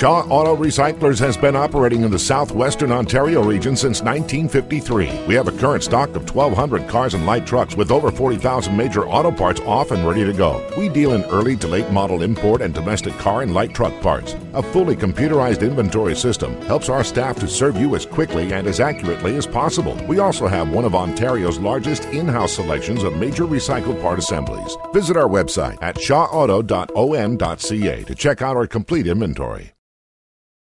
Shaw Auto Recyclers has been operating in the southwestern Ontario region since 1953. We have a current stock of 1,200 cars and light trucks with over 40,000 major auto parts off and ready to go. We deal in early to late model import and domestic car and light truck parts. A fully computerized inventory system helps our staff to serve you as quickly and as accurately as possible. We also have one of Ontario's largest in house selections of major recycled part assemblies. Visit our website at shawauto.on.ca to check out our complete inventory.